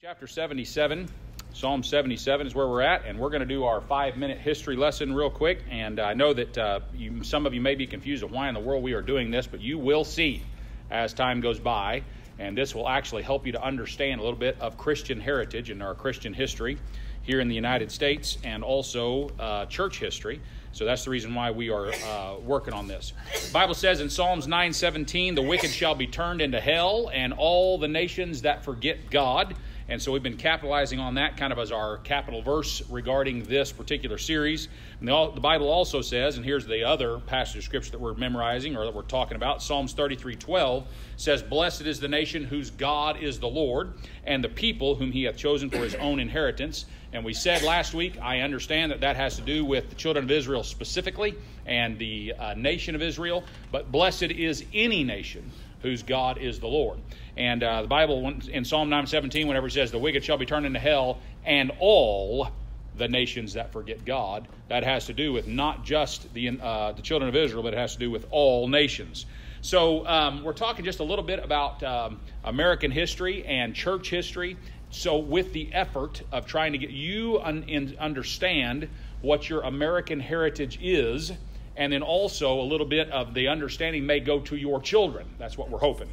Chapter 77, Psalm 77 is where we're at, and we're going to do our five minute history lesson real quick. And I know that uh, you, some of you may be confused of why in the world we are doing this, but you will see as time goes by. And this will actually help you to understand a little bit of Christian heritage and our Christian history here in the United States and also uh, church history. So that's the reason why we are uh, working on this. The Bible says in Psalms 9:17, "The wicked shall be turned into hell, and all the nations that forget God." And so we've been capitalizing on that kind of as our capital verse regarding this particular series. The, the, Bible also says, and here's the other passage of scripture that we're memorizing or that we're talking about Psalms 33 12 says, Blessed is the nation whose God is the Lord, and the people whom he hath chosen for his own inheritance. And we said last week, I understand that that has to do with the children of Israel specifically and the uh, nation of Israel, but blessed is any nation whose God is the Lord. And uh, the Bible in Psalm 9:17, whenever it says, "The wicked shall be turned into hell, and all the nations that forget God," that has to do with not just the uh, the children of Israel, but it has to do with all nations. So um, we're talking just a little bit about um, American history and church history. So with the effort of trying to get you un- understand what your American heritage is and then also a little bit of the understanding may go to your children. That's what we're hoping.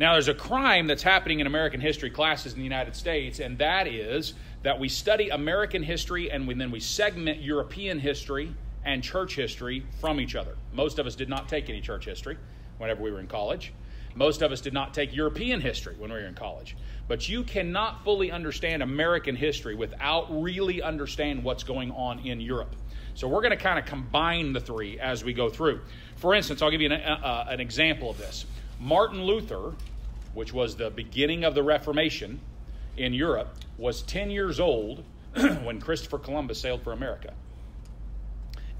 Now, there's a crime that's happening in American history classes in the United States, and that is that we study American history and we, then we segment European history and church history from each other. Most of us did not take any church history whenever we were in college. Most of us did not take European history when we were in college. But you cannot fully understand American history without really understanding what's going on in Europe. So we're going to kind of combine the three as we go through. For instance, I'll give you an, uh, an example of this. Martin Luther, which was the beginning of the Reformation in Europe, was 10 years old when Christopher Columbus sailed for America.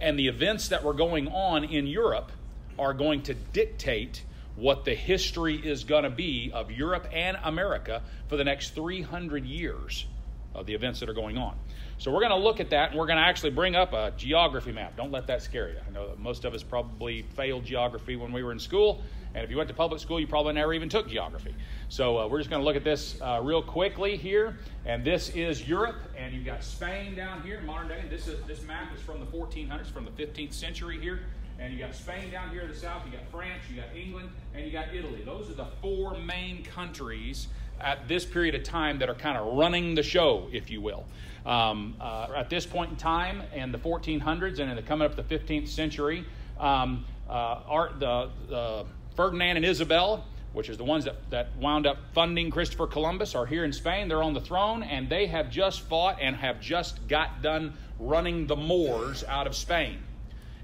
And the events that were going on in Europe are going to dictate what the history is going to be of Europe and America for the next 300 years of the events that are going on. So we're going to look at that and we're going to actually bring up a geography map. Don't let that scare you. I know most of us probably failed geography when we were in school. And if you went to public school, you probably never even took geography. So uh, we're just going to look at this uh, real quickly here. And this is Europe, and you've got Spain down here, modern day. This is this map is from the 1400s, from the 15th century here. And you got Spain down here in the south. You got France. You got England, and you got Italy. Those are the four main countries at this period of time that are kind of running the show, if you will. Um, uh, at this point in time, in the 1400s and in the coming up the 15th century, um, uh, art, the, Ferdinand and Isabel, which is the ones that, that wound up funding Christopher Columbus, are here in Spain. They're on the throne, and they have just fought and have just got done running the Moors out of Spain.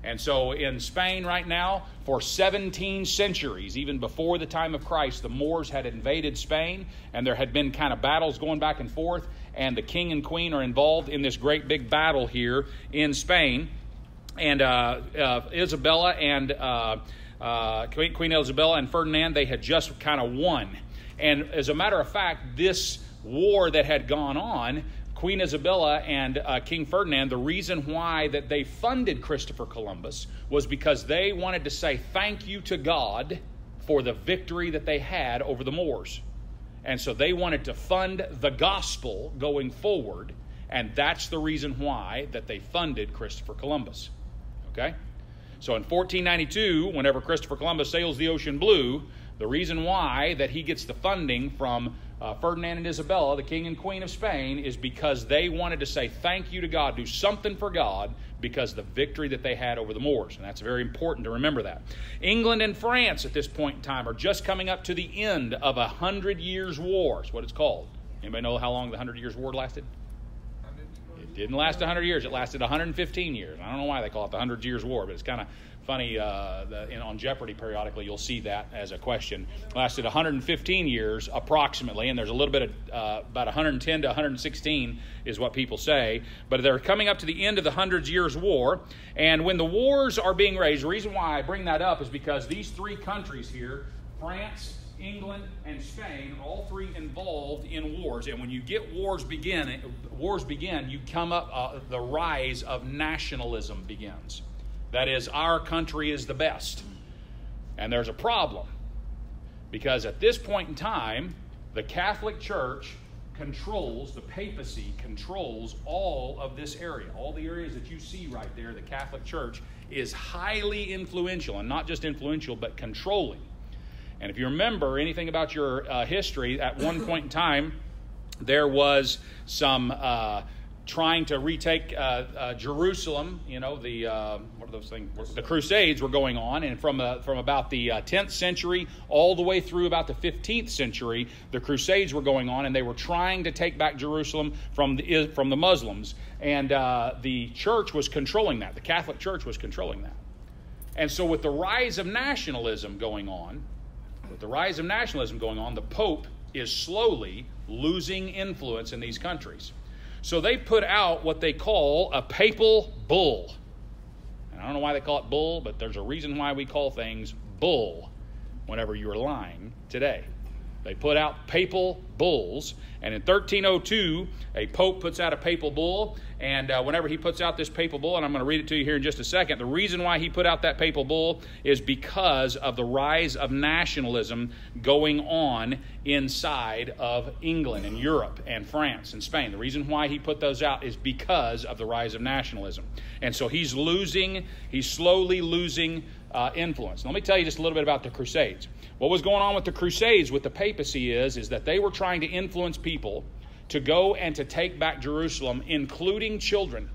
And so in Spain right now, for 17 centuries, even before the time of Christ, the Moors had invaded Spain, and there had been kind of battles going back and forth, and the king and queen are involved in this great big battle here in Spain. And uh, uh, Isabella and uh, uh Queen, Queen Isabella and Ferdinand, they had just kind of won. And as a matter of fact, this war that had gone on Queen Isabella and uh, King Ferdinand, the reason why that they funded Christopher Columbus was because they wanted to say thank you to God for the victory that they had over the Moors. And so they wanted to fund the gospel going forward, and that's the reason why that they funded Christopher Columbus. Okay? So in 1492, whenever Christopher Columbus sails the ocean blue, the reason why that he gets the funding from uh, Ferdinand and Isabella, the king and queen of Spain, is because they wanted to say thank you to God, do something for God because the victory that they had over the Moors. And that's very important to remember that. England and France at this point in time are just coming up to the end of a hundred years war. Is what it's called. Anybody know how long the hundred years war lasted? It didn't last 100 years. It lasted 115 years. I don't know why they call it the 100 Years' War, but it's kind of funny uh, the, in, on Jeopardy periodically you'll see that as a question. Lasted 115 years approximately, and there's a little bit of uh, about 110 to 116 is what people say. But they're coming up to the end of the Hundred Years' War, and when the wars are being raised, the reason why I bring that up is because these three countries here, France, England, and Spain, all three involved in wars. And when you get wars begin, wars begin, you come up, uh, the rise of nationalism begins. That is, our country is the best. And there's a problem. Because at this point in time, The Catholic Church controls, the papacy controls all of this area. All the areas that you see right there, the Catholic Church is highly influential, and not just influential, but controlling. And if you remember anything about your uh, history, at one point in time, there was some uh, trying to retake uh, uh, Jerusalem. You know, the uh, what are those things? The Crusades were going on, and from uh, from about the 10th uh, century all the way through about the 15th century, the Crusades were going on, and they were trying to take back Jerusalem from the from the Muslims, and uh, the church was controlling that. The Catholic Church was controlling that, and so with the rise of nationalism going on, with the rise of nationalism going on, the Pope is slowly losing influence in these countries. So they put out what they call a papal bull. And I don't know why they call it bull, but there's a reason why we call things bull whenever you're lying today. They put out papal bulls, and in 1302, a pope puts out a papal bull, and uh, whenever he puts out this papal bull, and I'm going to read it to you here in just a second, the reason why he put out that papal bull is because of the rise of nationalism going on inside of England and Europe and France and Spain. The reason why he put those out is because of the rise of nationalism. And so he's losing, he's slowly losing uh, influence. Let me tell you just a little bit about the Crusades. What was going on with the Crusades with the papacy is, is that they were trying to influence people to go and to take back Jerusalem, including children.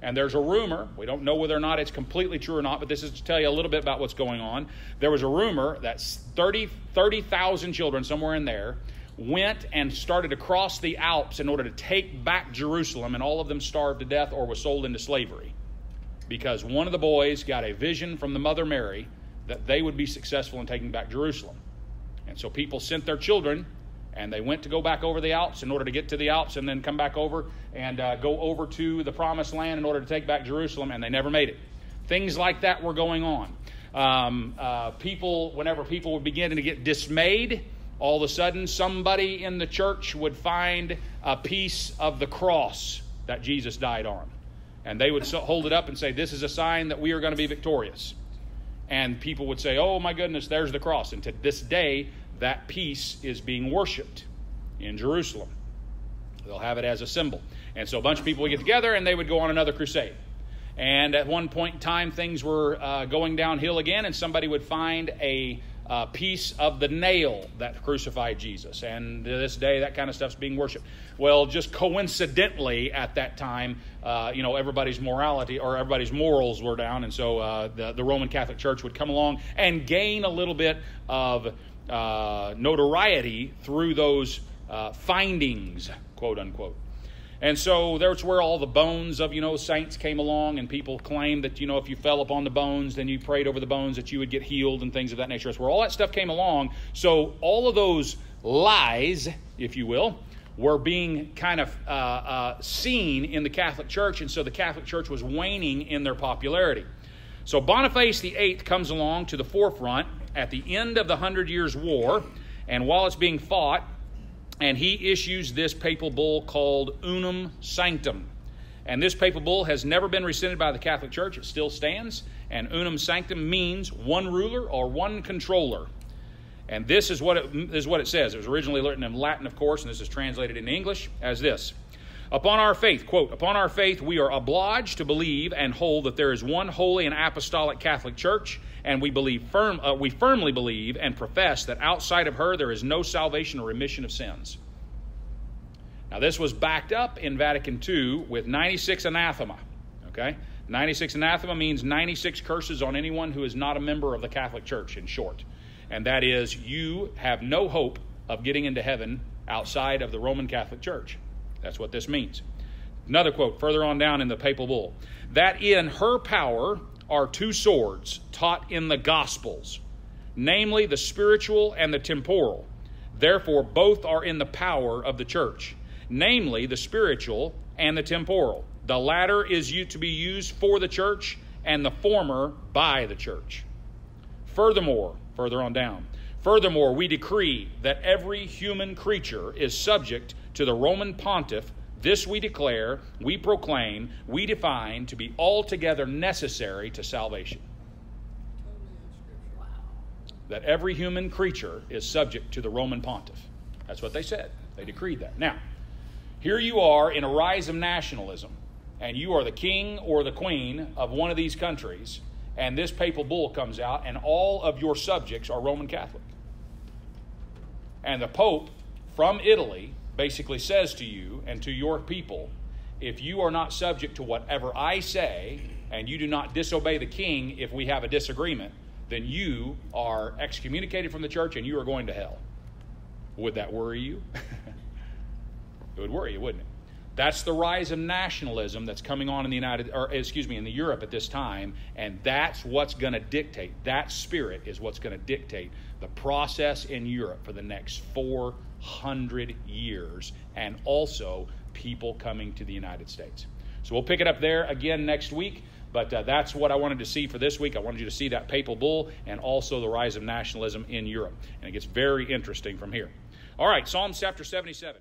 And there's a rumor, we don't know whether or not it's completely true or not, but this is to tell you a little bit about what's going on. There was a rumor that 30,000 30, children, somewhere in there, went and started to cross the Alps in order to take back Jerusalem, and all of them starved to death or were sold into slavery. Because one of the boys got a vision from the Mother Mary that they would be successful in taking back Jerusalem. And so people sent their children and they went to go back over the Alps in order to get to the Alps and then come back over and uh, go over to the promised land in order to take back Jerusalem, and they never made it. Things like that were going on. Um, uh, people, whenever people were beginning to get dismayed, all of a sudden somebody in the church would find a piece of the cross that Jesus died on. And they would hold it up and say, This is a sign that we are going to be victorious. And people would say, Oh my goodness, there's the cross. And to this day, that piece is being worshiped in Jerusalem. They'll have it as a symbol. And so a bunch of people would get together and they would go on another crusade. And at one point in time, things were uh, going downhill again, and somebody would find a uh, piece of the nail that crucified Jesus. And to this day, that kind of stuff's being worshipped. Well, just coincidentally, at that time, uh, you know, everybody's morality or everybody's morals were down, and so uh, the, the Roman Catholic Church would come along and gain a little bit of uh, notoriety through those uh, findings, quote unquote. And so that's where all the bones of, you know, saints came along, and people claimed that, you know, if you fell upon the bones, then you prayed over the bones that you would get healed and things of that nature. That's where all that stuff came along. So all of those lies, if you will, were being kind of uh, uh, seen in the Catholic Church, and so the Catholic Church was waning in their popularity. So Boniface VIII comes along to the forefront at the end of the Hundred Years' War, and while it's being fought, and he issues this papal bull called Unam Sanctam. And this papal bull has never been rescinded by the Catholic Church. It still stands. And unam sanctam means one ruler or one controller. And this is what it, what it says. It was originally written in Latin, of course, and this is translated in English as this Upon our faith, quote, upon our faith, we are obliged to believe and hold that there is one holy and apostolic Catholic Church, and we believe firm, uh, we firmly believe and profess that outside of her there is no salvation or remission of sins. Now, this was backed up in Vatican II with 96 anathema. Okay? 96 anathema means 96 curses on anyone who is not a member of the Catholic Church, in short. And that is, you have no hope of getting into heaven outside of the Roman Catholic Church. That's what this means. Another quote further on down in the papal bull that in her power are two swords taught in the Gospels, namely the spiritual and the temporal. Therefore, both are in the power of the church, namely the spiritual and the temporal. The latter is to be used for the church, and the former by the church. Furthermore, further on down, furthermore, we decree that every human creature is subject to the Roman pontiff, this we declare, we proclaim, we define to be altogether necessary to salvation. That every human creature is subject to the Roman pontiff. That's what they said. They decreed that. Now, here you are in a rise of nationalism, and you are the king or the queen of one of these countries, and this papal bull comes out, and all of your subjects are Roman Catholic. And the Pope from Italy basically says to you and to your people if you are not subject to whatever I say, and you do not disobey the king if we have a disagreement, then you are excommunicated from the church and you are going to hell. Would that worry you? it would worry you, wouldn't it? That's the rise of nationalism that's coming on in the United, or excuse me, in the Europe at this time, and that's what's going to dictate. That spirit is what's going to dictate the process in Europe for the next 400 years, and also people coming to the United States. So we'll pick it up there again next week. But uh, that's what I wanted to see for this week. I wanted you to see that papal bull and also the rise of nationalism in Europe. And it gets very interesting from here. All right, Psalms chapter 77.